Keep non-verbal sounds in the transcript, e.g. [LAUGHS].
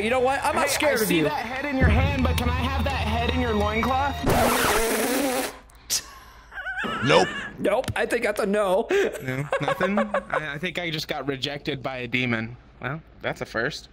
Okay, you know what? I'm not Hey, scared I of see that head in your hand, but can I have that head in your loincloth? Nope. Nope, I think that's a no. No, nothing. [LAUGHS] I, I think I just got rejected by a demon. Well, that's a first.